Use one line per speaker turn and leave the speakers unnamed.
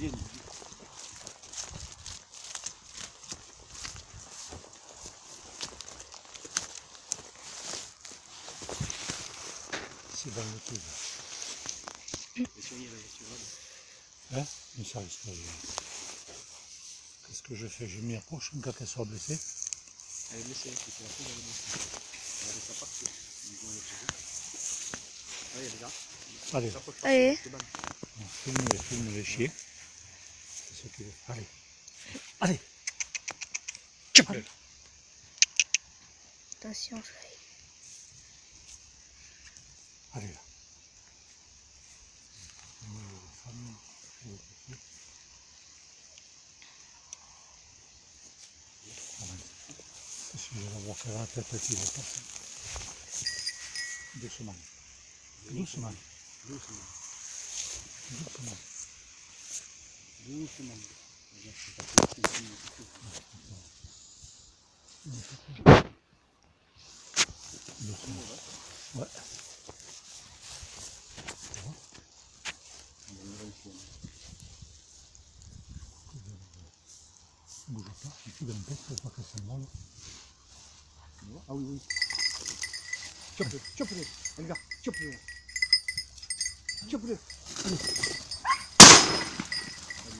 C'est dans le
y tu vois,
Hein? Mais ça reste pas. Qu'est-ce que je fais? Je m'y approche quand elle soit blessée.
Elle est blessée, c'est la elle est blessée. Elle est partie. Poser. Allez, regarde.
Allez,
Allez.
filme-les, filme-les chier. C'est ce qu'il veut. Allez. Allez Tchoup
Attention.
Allez là. Je vais avoir faire la tête passer. Doucement. Doucement.
Doucement.
Doucement.
Doucement. Regarde, c'est pas possible, c'est une petite-
Doucement. Ouais. Pas,
Ah oui, oui. Chope-le, chope-le. Chope-le. Chope-le.